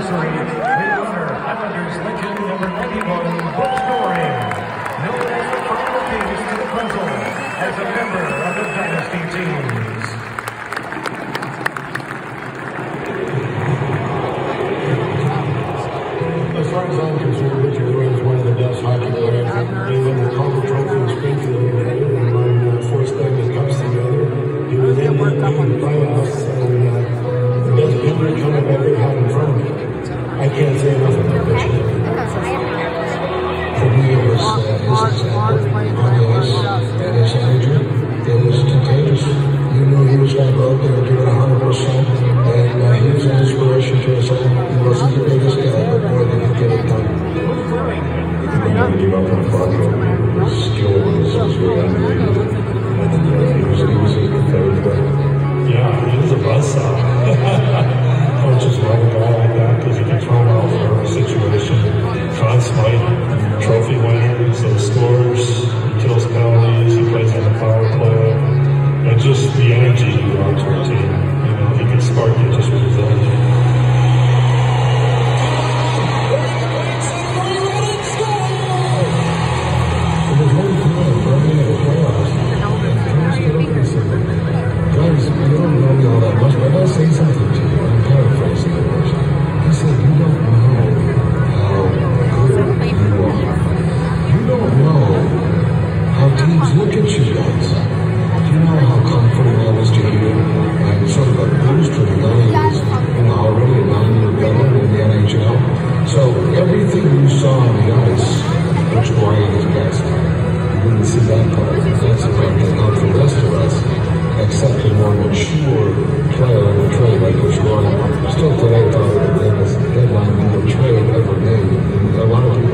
anniversary, the winner, Islanders legend number 91, Butch Goring, known as the final to the puzzle as a member of the Dynasty teams. As far as I'm concerned, March the energy you want to retain, You know, if you can spark it just with his own everything you saw on the ice, Butch Goring is best. You didn't see that part. That's around that not the rest of us, except the more mature player in the trade, like Butch Goring still today thought that was the deadline number trade ever made. And a lot of people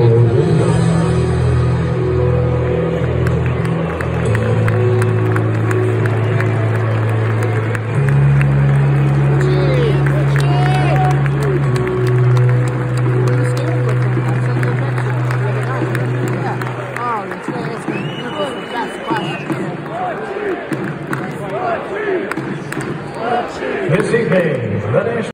Missy Gaines,